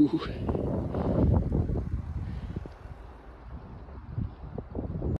Ooh.